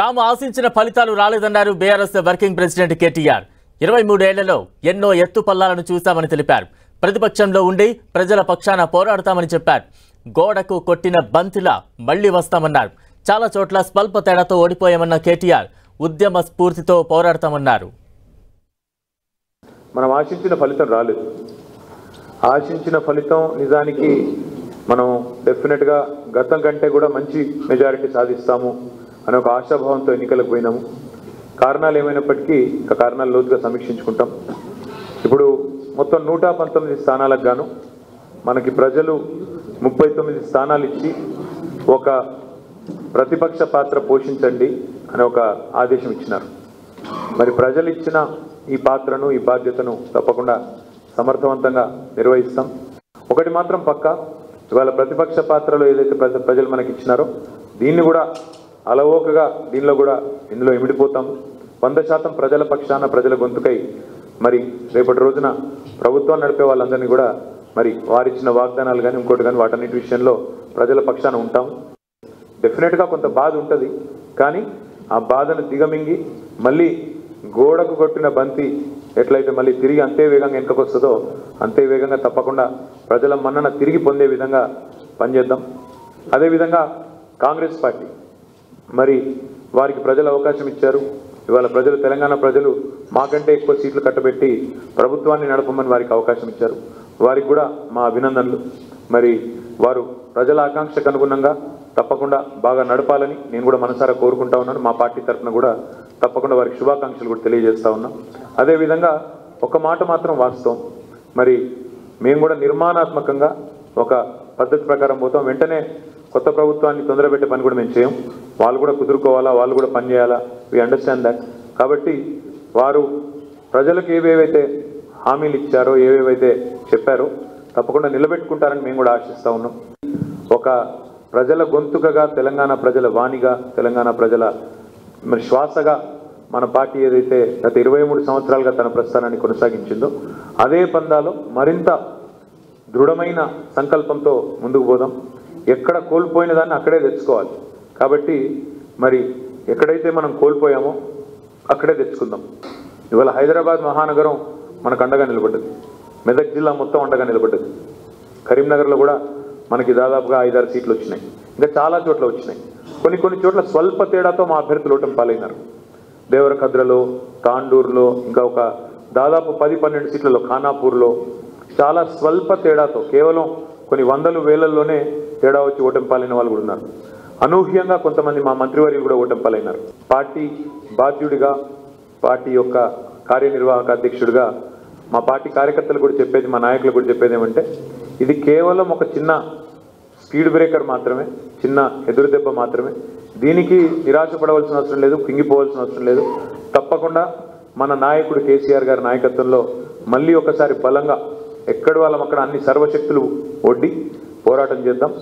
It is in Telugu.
తాము ఆశించిన ఫలితాలు రాలేదన్నారు బీఆర్ఎస్ వర్కింగ్ ప్రెసిడెంట్ కేటీఆర్. ఇరవై మూడేళ్ళలో ఎన్నో ఎత్తు పల్లాలను చూశామని తెలిపారు. ప్రతిపక్షంలో ఉండి ప్రజల పక్షాన పోరాడతామని చెప్పారు. గోడకు కొట్టిన బంతిలా మళ్ళీ వస్తామన్నారు. చాలా చోట్ల స్వల్ప తేడాతో ఓడిపోయామన్న కేటీఆర్ ఉద్యమ స్ఫూర్తితో పోరాడతామన్నారు. మనం ఆశించిన ఫలితం రాలేదు. ఆశించిన ఫలితం నిజానికి మనం డెఫినెట్గా గతం కంటే కూడా మంచి మెజారిటీ సాధిస్తాము. అనే ఒక ఆశాభావంతో ఎన్నికలకు పోయినాము. కారణాలు ఏమైనప్పటికీ ఇంకా కారణాలు లోతుగా సమీక్షించుకుంటాం. ఇప్పుడు మొత్తం నూట పంతొమ్మిది స్థానాలకు గాను మనకి ప్రజలు ముప్పై తొమ్మిది స్థానాలు ఇచ్చి ఒక ప్రతిపక్ష పాత్ర పోషించండి అనే ఒక ఆదేశం ఇచ్చినారు. మరి ప్రజలు ఇచ్చిన ఈ పాత్రను ఈ బాధ్యతను తప్పకుండా సమర్థవంతంగా నిర్వహిస్తాం. ఒకటి మాత్రం పక్క ఇవాళ ప్రతిపక్ష పాత్రలో ఏదైతే ప్రజలు మనకి ఇచ్చినారో దీన్ని కూడా అలవోకగా దీనిలో కూడా ఇందులో ఇమిడిపోతాం. వంద శాతం ప్రజల పక్షాన ప్రజల గొంతుకై మరి రేపటి రోజున ప్రభుత్వం నడిపే వాళ్ళందరినీ కూడా మరి వారిచ్చిన వాగ్దానాలు కానీ ఇంకోటి కానీ వాటన్నిటి విషయంలో ప్రజల పక్షాన ఉంటాం. డెఫినెట్గా కొంత బాధ ఉంటుంది. కానీ ఆ బాధను దిగమింగి మళ్ళీ గోడకు కొట్టిన బంతి ఎట్లయితే మళ్ళీ తిరిగి అంతే వేగంగా వెనుకకు వస్తుందో అంతే వేగంగా తప్పకుండా ప్రజల మన్నన తిరిగి పొందే విధంగా పనిచేద్దాం. అదేవిధంగా కాంగ్రెస్ పార్టీ మరి వారికి ప్రజలు అవకాశం ఇచ్చారు. ఇవాళ ప్రజలు తెలంగాణ ప్రజలు మాకంటే ఎక్కువ సీట్లు కట్టబెట్టి ప్రభుత్వాన్ని నడపమని వారికి అవకాశం ఇచ్చారు. వారికి కూడా మా అభినందనలు. మరి వారు ప్రజల ఆకాంక్షకు అనుగుణంగా తప్పకుండా బాగా నడపాలని నేను కూడా మనసారా కోరుకుంటా ఉన్నాను. మా పార్టీ తరఫున కూడా తప్పకుండా వారికి శుభాకాంక్షలు కూడా తెలియజేస్తూ ఉన్నాం. అదేవిధంగా ఒక మాట మాత్రం వాస్తవం. మరి మేము కూడా నిర్మాణాత్మకంగా ఒక పద్ధతి ప్రకారం పోతాం. వెంటనే కొత్త ప్రభుత్వాన్ని తొందరపెట్టే పని కూడా మేము చేయం. వాళ్ళు కూడా కుదురుకోవాలా వాళ్ళు కూడా పని చేయాలా? వి అండర్స్టాండ్ దట్ కాబట్టి వారు ప్రజలకు ఏవేవైతే హామీలు ఇచ్చారో ఏవేవైతే చెప్పారో తప్పకుండా నిలబెట్టుకుంటారని మేము కూడా ఆశిస్తా ఉన్నాం. ఒక ప్రజల గొంతుకగా తెలంగాణ ప్రజల వాణిగా తెలంగాణ ప్రజల మరి శ్వాసగా మన పార్టీ ఏదైతే గత ఇరవై మూడు సంవత్సరాలుగా తన ప్రస్థానాన్ని కొనసాగించిందో అదే పందాలో మరింత దృఢమైన సంకల్పంతో ముందుకు పోదాం. ఎక్కడ కోల్పోయిన దాన్ని అక్కడే తెచ్చుకోవాలి. కాబట్టి మరి ఎక్కడైతే మనం కోల్పోయామో అక్కడే తెచ్చుకుందాం. ఇవాళ హైదరాబాద్ మహానగరం మనకు అండగా నిలబడ్డది. మెదక్ జిల్లా మొత్తం అండగా నిలబడ్డది. కరీంనగర్లో కూడా మనకి దాదాపుగా ఐదారు సీట్లు వచ్చినాయి. ఇంకా చాలా చోట్ల వచ్చినాయి. కొన్ని కొన్ని చోట్ల స్వల్ప తేడాతో మా అభ్యర్థులు ఓటమి పాలైనారు. దేవరకద్రలో తాండూరులో ఇంకా ఒక దాదాపు పది పన్నెండు సీట్లలో ఖానాపూర్లో చాలా స్వల్ప తేడాతో కేవలం కొన్ని వందలు వేలల్లోనే తేడా వచ్చి ఓటంపాలైన వాళ్ళు కూడా ఉన్నారు. అనూహ్యంగా కొంతమంది మా మంత్రివర్యులు కూడా ఓటంపాలైనారు పార్టీ బాధ్యుడిగా పార్టీ యొక్క కార్యనిర్వాహక అధ్యక్షుడిగా మా పార్టీ కార్యకర్తలు కూడా చెప్పేది మా నాయకులు కూడా చెప్పేది ఏమంటే ఇది కేవలం ఒక చిన్న స్పీడ్ బ్రేకర్ మాత్రమే చిన్న ఎదురు దెబ్బ మాత్రమే. దీనికి నిరాశపడవలసిన అవసరం లేదు కుంగిపోవాల్సిన అవసరం లేదు. తప్పకుండా మన నాయకుడు కేసీఆర్ గారి నాయకత్వంలో మళ్ళీ ఒకసారి బలంగా ఎక్కడి వాళ్ళం అక్కడ అన్ని సర్వశక్తులు ఒడ్డి పోరాటం చేద్దాం.